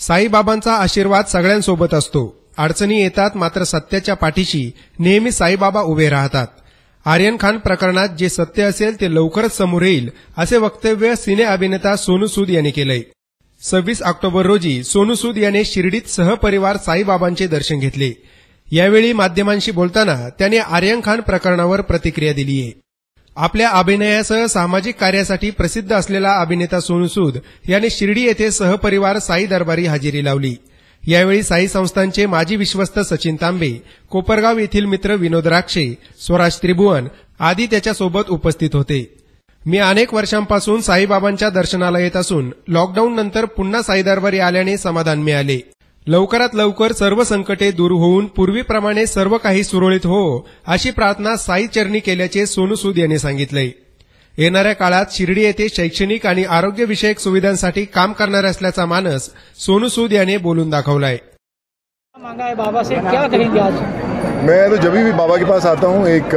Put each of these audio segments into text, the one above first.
साईबाबांचा आशीर्वाद सगळ्यांसोबत असतो. अडचणी येतात मात्र सत्याच्या पाठीशी नेहमी साईबाबा उभे राहतात. आर्यन खान प्रकरणात जे सत्य असेल ते लवकरच समोर येईल असे वक्तव्य सिने अभिनेता सोनू सूद यांनी केलंय. सव्वीस ऑक्टोबर रोजी सोनू सूद याने शिर्डीत सहपरिवार साईबाबांचे दर्शन घेतले. यावेळी माध्यमांशी बोलताना त्याने आर्यन खान प्रकरणावर प्रतिक्रिया दिली आहे आपल्या अभिनयासह सामाजिक कार्यासाठी प्रसिद्ध असलेला अभिनेता सोनू सूद शिर्डी येथे सहपरिवार साई दरबारी हजेरी लावली. यावेळी साई संस्थांचे माजी विश्वस्त सचिन तांबे कोपरगाव येथील मित्र विनोद राक्षे स्वराज त्रिभुवन आदी त्याच्यासोबत उपस्थित होते. मी अनेक वर्षांपासून साईबाबांच्या दर्शनाला येत असून लॉकडाऊन नंतर पुन्हा साई दरबारी आल्याने समाधान मिळाले. लवकरात लवकर सर्व संकटे दूर होऊन पूर्वीप्रमाणे सर्व काही सुरळीत हो अशी प्रार्थना साई चरणी केल्याचे सोनू सूद यांनी सांगितलंय येणाऱ्या काळात शिर्डी येथे शैक्षणिक आणि आरोग्यविषयक सुविधांसाठी काम करणार असल्याचा मानस सोनू सूद याने बोलून दाखवलाय. मांगा है बाबा से क्या कहेंगे आज? मैं तो जब भी बाबा के पास आता हूँ एक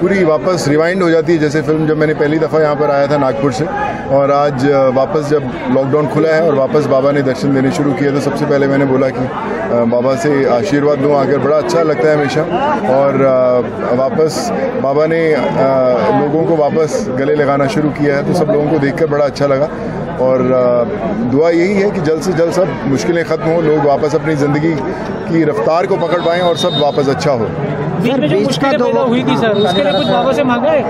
पूरी वापस रिवाइंड हो जाती है जैसे फिल्म जब मैंने पहली दफ़ा यहाँ पर आया था नागपुर से। और आज वापस जब लॉकडाउन खुला है और वापस बाबा ने दर्शन देने शुरू किए तो सबसे पहले मैंने बोला कि बाबा से आशीर्वाद लूँ आकर। बड़ा अच्छा लगता है हमेशा। और वापस बाबा ने लोगों को वापस गले लगाना शुरू किया है तो सब लोगों को देखकर बड़ा अच्छा लगा। और दुआ यही है कि जल्द से जल्द सब मुश्किलें ख़त्म हो लोग वापस अपनी ज़िंदगी की रफ्तार को पकड़ पाएँ और सब वापस अच्छा हो। बीच में जो मुश्किलें पैदा हुई थी सर उसके लिए कुछ बाबा से मांगा है?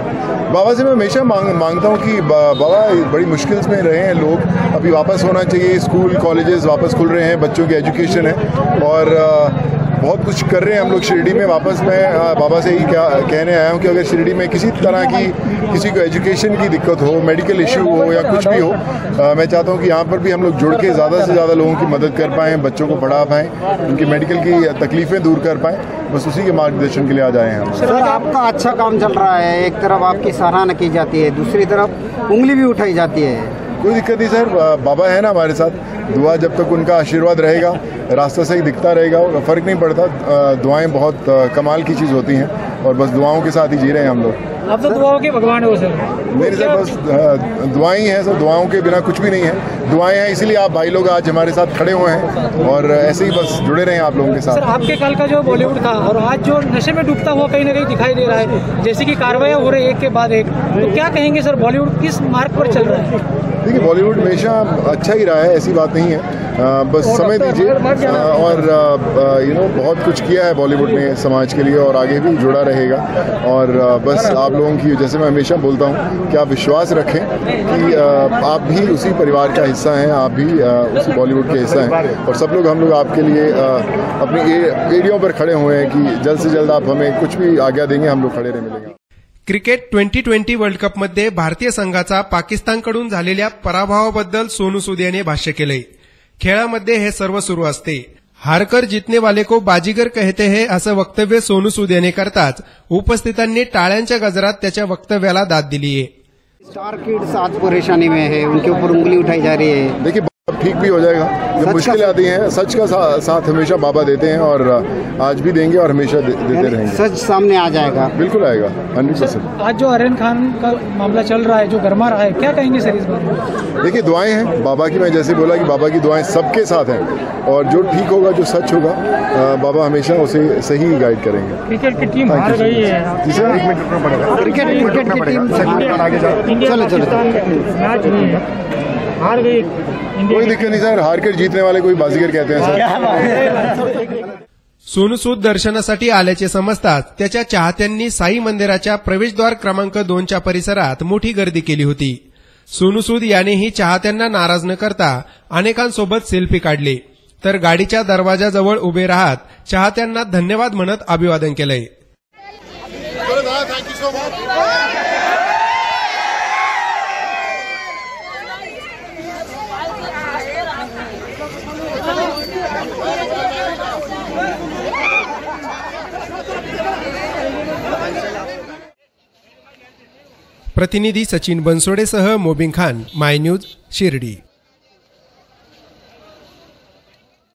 बाबा से मैं हमेशा मांग माँगता हूँ कि बाबा बड़ी मुश्किल में रहे हैं लोग। अभी वापस होना चाहिए स्कूल कॉलेजेस वापस खुल रहे हैं बच्चों की एजुकेशन है। और बहुत कुछ कर रहे हैं हम लोग शिरडी में वापस मैं बाबा से ही क्या कहने आया हूँ कि अगर शिरडी में किसी तरह की किसी को एजुकेशन की दिक्कत हो मेडिकल इशू हो या कुछ भी हो अ, मैं चाहता हूँ कि यहाँ पर भी हम लोग जुड़ के ज़्यादा से ज़्यादा लोगों की मदद कर पाएँ बच्चों को पढ़ा पाएँ उनकी मेडिकल की तकलीफ़ें दूर कर पाएँ बस उसी के मार्गदर्शन के लिए आ जाए हैं हम। सर आपका अच्छा काम चल रहा है एक तरफ़ आपकी सराहना की जाती है दूसरी तरफ़ उंगली भी उठाई जाती है। कोई दिक्कत नहीं सर। बाबा है ना हमारे साथ। दुआ जब तक उनका आशीर्वाद रहेगा, रास्ता सही दिखता रहेगा फ़र्क नहीं पड़ता। दुआएँ बहुत कमाल की चीज़ होती हैं और बस दुआओं के साथ ही जी रहे हैं हम लोग। आप तो दुआओं के भगवान हो सर। मेरे सर बस अ, दुआएँ ही हैं सर। दुआओं के बिना कुछ भी नहीं है। दुआएँ हैं इसीलिए आप भाई लोग आज हमारे साथ खड़े हुए हैं और ऐसे ही बस जुड़े रहें आप लोगों के साथ। सर आपके कल का जो बॉलीवुड था और आज जो नशे में डूबता हुआ कहीं ना कहीं दिखाई दे रहा है जैसे कि कार्रवाई हो रही है एक के बाद एक तो क्या कहेंगे सर बॉलीवुड किस मार्ग पर चल रहा है? देखिए बॉलीवुड हमेशा अच्छा ही रहा है ऐसी बात नहीं है। अ, बस समय दीजिए। और यू नो बहुत कुछ किया है बॉलीवुड ने समाज के लिए और आगे भी जुड़ा रहेगा। और बस आप लोगों की जैसे मैं हमेशा बोलता हूँ कि आप विश्वास रखें कि आप भी उसी परिवार का हिस्सा हैं, आप भी उसी बॉलीवुड के हिस्सा हैं। और सब लोग हम लोग आपके लिए अपनी ए- पर खड़े हुए हैं कि जल्द से जल्द आप हमें कुछ भी आज्ञा देंगे, हम लोग खड़े रह मिलेंगे। क्रिकेट ट्वेंटी ट्वेंटी वर्ल्ड कपमध्ये भारतीय संघाचा पाकिस्तानकडून झालेल्या पराभवाबद्दल सोनू सूद याने भाष्य केलंय. खेळामध्ये हे सर्व सुरू असते. हारकर जितने वाले को बाजीगर कहते हैं असं वक्तव्य सोनू सूद याने करताच उपस्थितांनी टाळ्यांच्या गजरात त्याच्या वक्तव्याला दाद दिली आहे स्टार किड्स आज परेशानी में है उनके ऊपर उंगली उठाई जा रही है। देखिए ठीक भी हो जाएगा। जो मुश्किलें आती हैं। सच का सा, साथ हमेशा बाबा देते हैं और आज भी देंगे और हमेशा दे, देते रहेंगे। सच सामने आ जाएगा। बिल्कुल आएगा। हंड्रेड परसेंट आज जो आर्यन खान का मामला चल रहा है जो गरमा रहा है क्या कहेंगे सर इस बारे में? देखिए दुआएँ हैं। बाबा की मैं जैसे बोला कि बाबा की दुआएँ सबके साथ हैं। और जो ठीक होगा जो सच होगा बाबा हमेशा उसे सही गाइड करेंगे। क्रिकेट की टीम हार गई है जी सर एक मिनट रुकना पड़ेगा। क्रिकेट क्रिकेट की टीम चलो चलो मैच हुई है। हार गई कोई दिक्कत नहीं सर हार कर जीतने वाले कोई बाजीगर कहते हैं सर। सोनू सूद दर्शनासाठी आल्याचे समजताच त्याच्या चाहत्यांनी साई मंदिराच्या प्रवेशद्वार क्रमांक दोनच्या परिसरात मोठी गर्दी केली होती. सोनू सूद यानेही चाहत्यांना नाराज न करता अनेकांसोबत सेल्फी काढले. तर गाडीच्या दरवाजाजवळ उभे राहत चाहत्यांना धन्यवाद म्हणत अभिवादन केलंय. प्रतिनिधी सचिन बनसोडेसह मोबिन खान माय न्यूज शिर्डी.